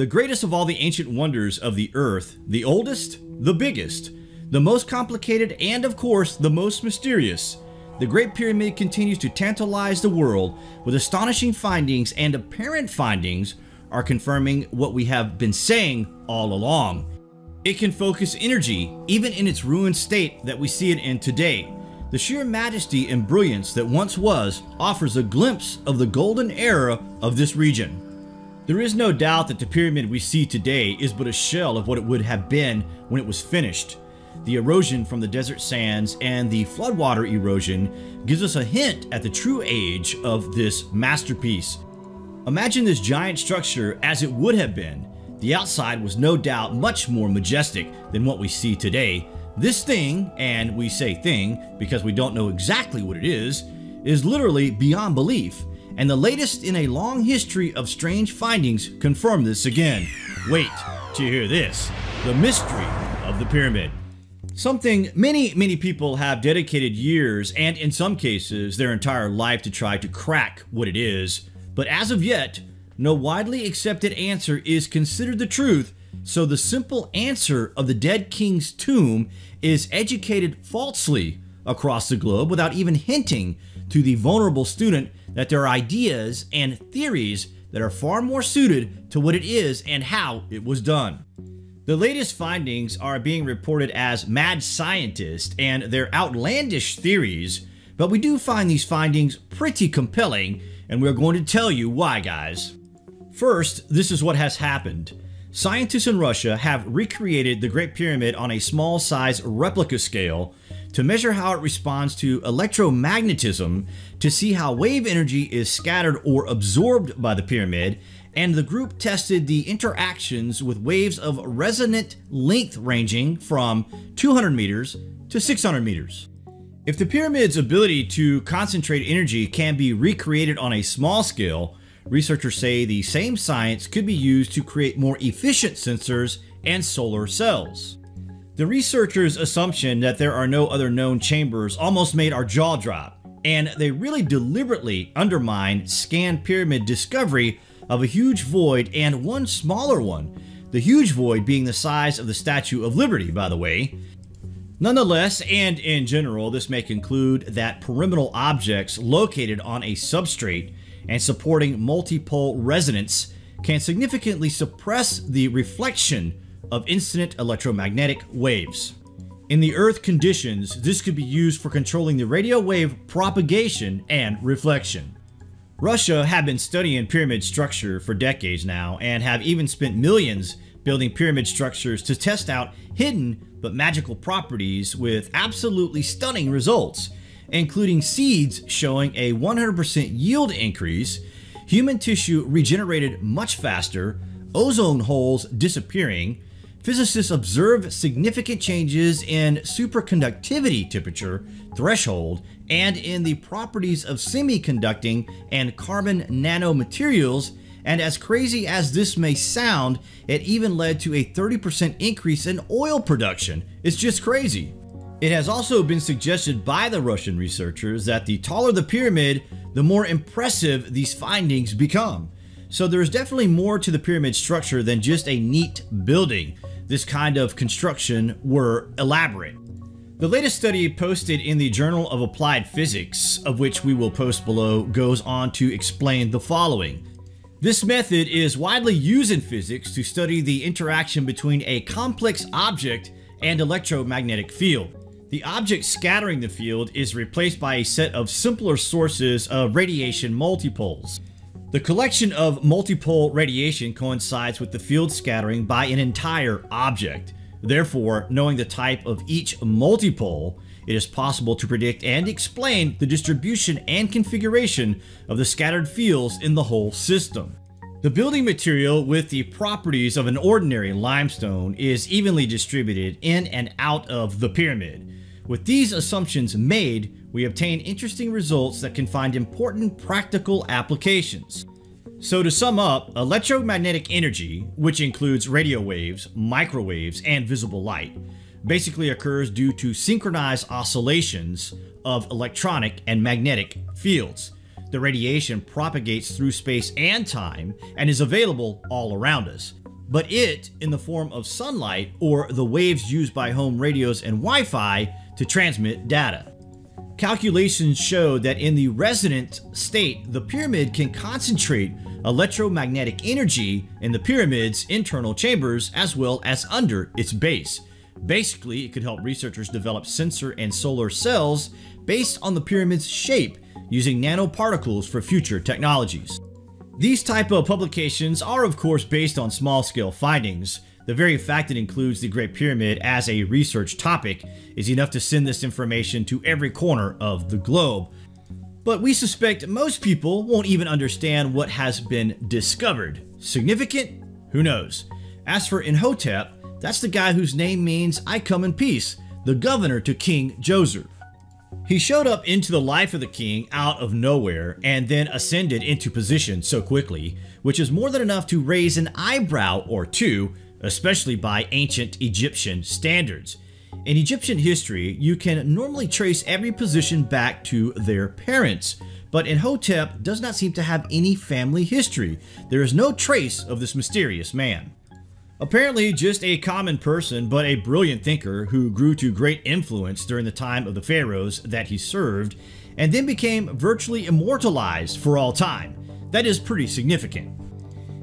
The greatest of all the ancient wonders of the earth, the oldest, the biggest, the most complicated, and of course, the most mysterious. The Great Pyramid continues to tantalize the world with astonishing findings, and apparent findings are confirming what we have been saying all along. It can focus energy, even in its ruined state that we see it in today. The sheer majesty and brilliance that once was offers a glimpse of the golden era of this region. There is no doubt that the pyramid we see today is but a shell of what it would have been when it was finished. The erosion from the desert sands and the floodwater erosion gives us a hint at the true age of this masterpiece. Imagine this giant structure as it would have been. The outside was no doubt much more majestic than what we see today. This thing, and we say thing because we don't know exactly what it is, is literally beyond belief and the latest in a long history of strange findings confirm this again. Wait to hear this the mystery of the pyramid. Something many, many people have dedicated years and, in some cases, their entire life to try to crack what it is. But as of yet, no widely accepted answer is considered the truth, so the simple answer of the dead king's tomb is educated falsely across the globe without even hinting to the vulnerable student that there are ideas and theories that are far more suited to what it is and how it was done. The latest findings are being reported as mad scientists and their outlandish theories, but we do find these findings pretty compelling, and we're going to tell you why, guys. First, this is what has happened. Scientists in Russia have recreated the Great Pyramid on a small size replica scale to measure how it responds to electromagnetism to see how wave energy is scattered or absorbed by the pyramid, and the group tested the interactions with waves of resonant length ranging from 200 meters to 600 meters. If the pyramid's ability to concentrate energy can be recreated on a small scale, researchers say the same science could be used to create more efficient sensors and solar cells. The researchers' assumption that there are no other known chambers almost made our jaw drop, and they really deliberately undermined scan pyramid discovery of a huge void and one smaller one, the huge void being the size of the Statue of Liberty, by the way. Nonetheless, and in general, this may conclude that pyramidal objects located on a substrate and supporting multipole resonance can significantly suppress the reflection of incident electromagnetic waves. In the Earth conditions, this could be used for controlling the radio wave propagation and reflection. Russia have been studying pyramid structure for decades now and have even spent millions building pyramid structures to test out hidden but magical properties with absolutely stunning results, including seeds showing a 100% yield increase, human tissue regenerated much faster, ozone holes disappearing, physicists observe significant changes in superconductivity temperature threshold and in the properties of semiconducting and carbon nanomaterials and as crazy as this may sound, it even led to a 30% increase in oil production. It's just crazy. It has also been suggested by the Russian researchers that the taller the pyramid, the more impressive these findings become. So there's definitely more to the pyramid structure than just a neat building this kind of construction were elaborate. The latest study posted in the Journal of Applied Physics, of which we will post below, goes on to explain the following. This method is widely used in physics to study the interaction between a complex object and electromagnetic field. The object scattering the field is replaced by a set of simpler sources of radiation multipoles. The collection of multipole radiation coincides with the field scattering by an entire object. Therefore, knowing the type of each multipole, it is possible to predict and explain the distribution and configuration of the scattered fields in the whole system. The building material with the properties of an ordinary limestone is evenly distributed in and out of the pyramid. With these assumptions made, we obtain interesting results that can find important practical applications. So to sum up, electromagnetic energy, which includes radio waves, microwaves, and visible light, basically occurs due to synchronized oscillations of electronic and magnetic fields. The radiation propagates through space and time and is available all around us. but it in the form of sunlight or the waves used by home radios and Wi Fi to transmit data. Calculations show that in the resonant state, the pyramid can concentrate electromagnetic energy in the pyramid's internal chambers as well as under its base. Basically, it could help researchers develop sensor and solar cells based on the pyramid's shape using nanoparticles for future technologies. These type of publications are of course based on small-scale findings. The very fact it includes the Great Pyramid as a research topic is enough to send this information to every corner of the globe. But we suspect most people won't even understand what has been discovered. Significant? Who knows? As for Imhotep, that's the guy whose name means I come in peace, the governor to King Djoser. He showed up into the life of the king out of nowhere and then ascended into position so quickly, which is more than enough to raise an eyebrow or two, especially by ancient Egyptian standards. In Egyptian history, you can normally trace every position back to their parents, but Imhotep does not seem to have any family history. There is no trace of this mysterious man. Apparently just a common person, but a brilliant thinker who grew to great influence during the time of the pharaohs that he served, and then became virtually immortalized for all time. That is pretty significant.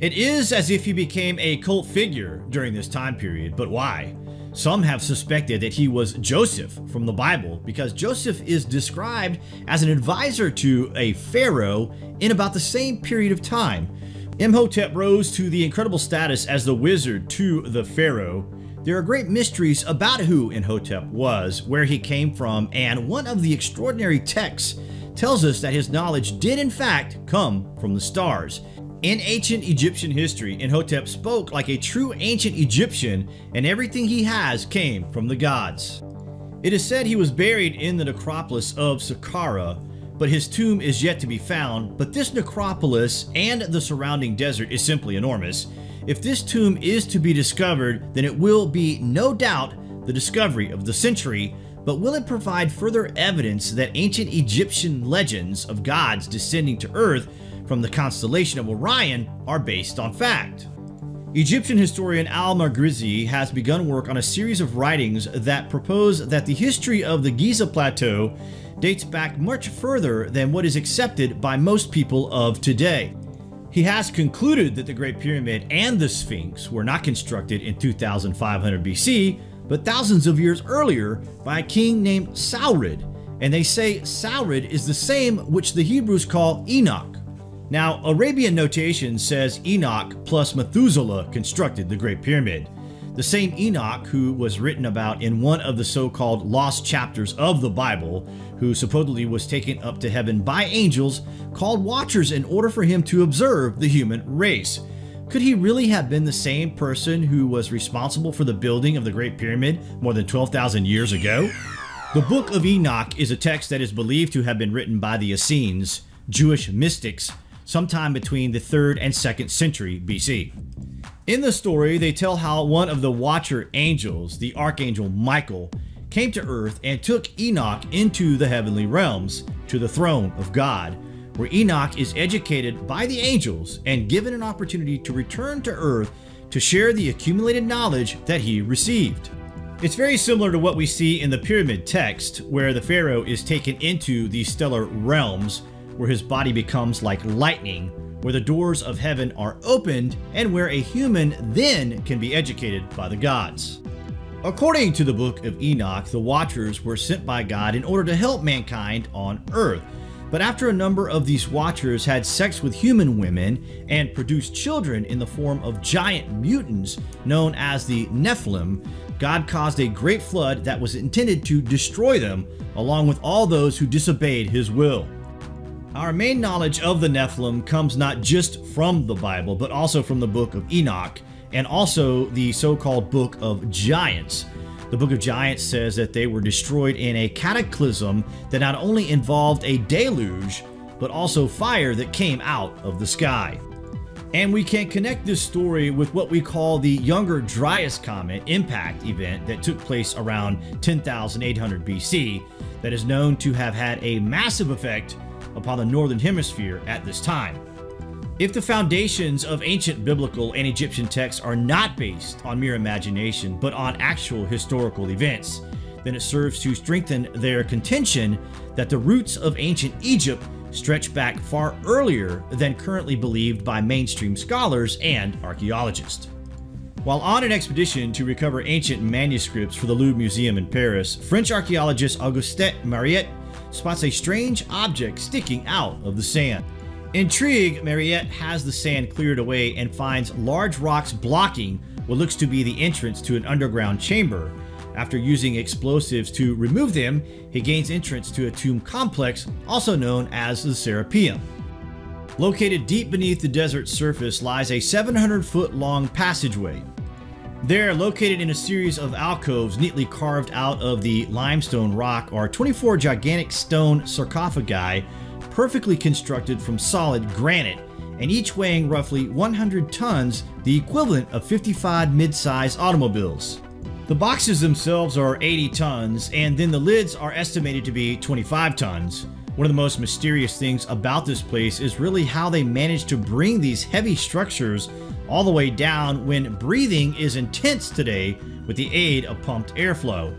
It is as if he became a cult figure during this time period, but why? Some have suspected that he was Joseph from the Bible because Joseph is described as an advisor to a pharaoh in about the same period of time, Imhotep rose to the incredible status as the wizard to the pharaoh. There are great mysteries about who Imhotep was, where he came from, and one of the extraordinary texts tells us that his knowledge did in fact come from the stars. In ancient Egyptian history, Imhotep spoke like a true ancient Egyptian, and everything he has came from the gods. It is said he was buried in the necropolis of Saqqara, but his tomb is yet to be found. But this necropolis and the surrounding desert is simply enormous. If this tomb is to be discovered, then it will be no doubt the discovery of the century, but will it provide further evidence that ancient Egyptian legends of gods descending to Earth from the constellation of Orion are based on fact? Egyptian historian Al-Maqrizi has begun work on a series of writings that propose that the history of the Giza Plateau dates back much further than what is accepted by most people of today. He has concluded that the Great Pyramid and the Sphinx were not constructed in 2500 BC, but thousands of years earlier by a king named Saurid, and they say Saurid is the same which the Hebrews call Enoch. Now, Arabian notation says Enoch plus Methuselah constructed the Great Pyramid. The same Enoch who was written about in one of the so-called lost chapters of the Bible, who supposedly was taken up to heaven by angels, called watchers in order for him to observe the human race. Could he really have been the same person who was responsible for the building of the Great Pyramid more than 12,000 years ago? The Book of Enoch is a text that is believed to have been written by the Essenes, Jewish mystics, sometime between the 3rd and 2nd century BC. In the story, they tell how one of the Watcher angels, the Archangel Michael, came to earth and took Enoch into the heavenly realms, to the throne of God, where Enoch is educated by the angels and given an opportunity to return to earth to share the accumulated knowledge that he received. It's very similar to what we see in the pyramid text, where the pharaoh is taken into the stellar realms, where his body becomes like lightning, where the doors of heaven are opened, and where a human then can be educated by the gods. According to the book of Enoch, the Watchers were sent by God in order to help mankind on earth. But after a number of these Watchers had sex with human women and produced children in the form of giant mutants known as the Nephilim, God caused a great flood that was intended to destroy them, along with all those who disobeyed his will. Our main knowledge of the Nephilim comes not just from the Bible, but also from the book of Enoch, and also the so-called book of Giants. The book of Giants says that they were destroyed in a cataclysm that not only involved a deluge, but also fire that came out of the sky. And we can connect this story with what we call the Younger Dryas Comet impact event that took place around 10,800 BC that is known to have had a massive effect upon the Northern Hemisphere at this time. If the foundations of ancient biblical and Egyptian texts are not based on mere imagination, but on actual historical events, then it serves to strengthen their contention that the roots of ancient Egypt stretch back far earlier than currently believed by mainstream scholars and archaeologists. While on an expedition to recover ancient manuscripts for the Louvre Museum in Paris, French archaeologist Auguste Mariette spots a strange object sticking out of the sand. Intrigued, Mariette has the sand cleared away and finds large rocks blocking what looks to be the entrance to an underground chamber. After using explosives to remove them, he gains entrance to a tomb complex, also known as the Serapeum. Located deep beneath the desert surface lies a 700 foot long passageway. There, located in a series of alcoves neatly carved out of the limestone rock, are 24 gigantic stone sarcophagi perfectly constructed from solid granite, and each weighing roughly 100 tons, the equivalent of 55 mid-size automobiles. The boxes themselves are 80 tons, and then the lids are estimated to be 25 tons. One of the most mysterious things about this place is really how they managed to bring these heavy structures all the way down when breathing is intense today with the aid of pumped airflow.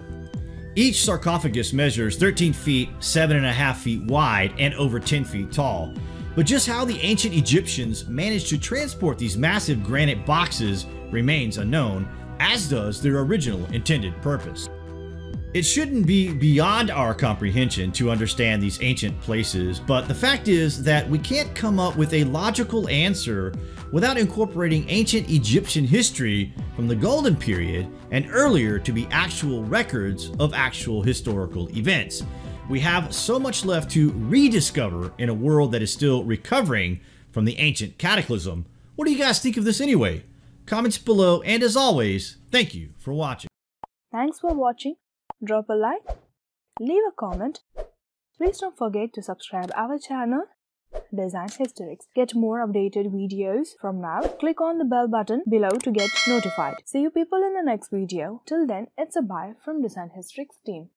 Each sarcophagus measures 13 feet, 7.5 feet wide, and over 10 feet tall. But just how the ancient Egyptians managed to transport these massive granite boxes remains unknown, as does their original intended purpose. It shouldn't be beyond our comprehension to understand these ancient places, but the fact is that we can't come up with a logical answer without incorporating ancient Egyptian history from the Golden Period and earlier to be actual records of actual historical events. We have so much left to rediscover in a world that is still recovering from the ancient cataclysm. What do you guys think of this anyway? Comments below, and as always, thank you for watching. Thanks for watching. Drop a like, leave a comment. Please don't forget to subscribe our channel Design Historics. Get more updated videos from now. Click on the bell button below to get notified. See you people in the next video. Till then, it's a bye from Design Historics team.